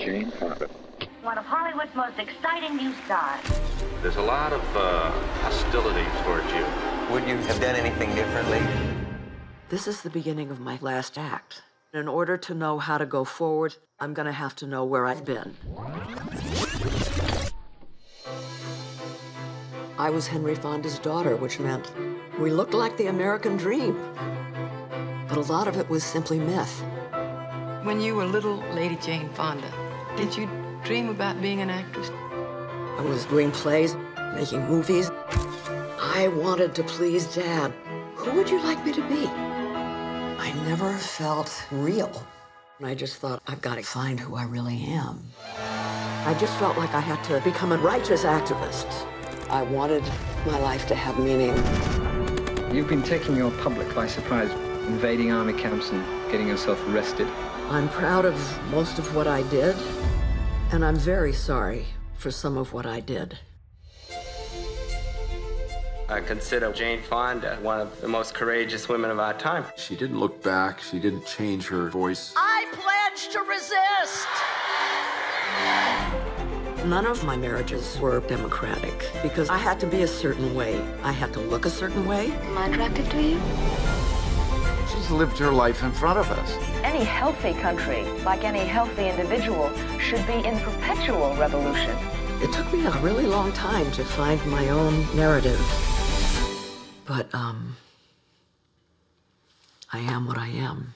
Jane Fonda. One of Hollywood's most exciting new stars. There's a lot of uh, hostility towards you. Would you have done anything differently? This is the beginning of my last act. In order to know how to go forward, I'm gonna have to know where I've been. I was Henry Fonda's daughter, which meant we looked like the American dream. But a lot of it was simply myth. When you were little Lady Jane Fonda, did you dream about being an actress? I was doing plays, making movies. I wanted to please Dad. Who would you like me to be? I never felt real. I just thought, I've got to find who I really am. I just felt like I had to become a righteous activist. I wanted my life to have meaning. You've been taking your public by surprise, invading army camps and getting yourself arrested. I'm proud of most of what I did, and I'm very sorry for some of what I did. I consider Jane Fonda one of the most courageous women of our time. She didn't look back. She didn't change her voice. I pledge to resist! None of my marriages were democratic because I had to be a certain way. I had to look a certain way. Am I attractive to you? She's lived her life in front of us. Any healthy country, like any healthy individual, should be in perpetual revolution. It took me a really long time to find my own narrative. But, um, I am what I am.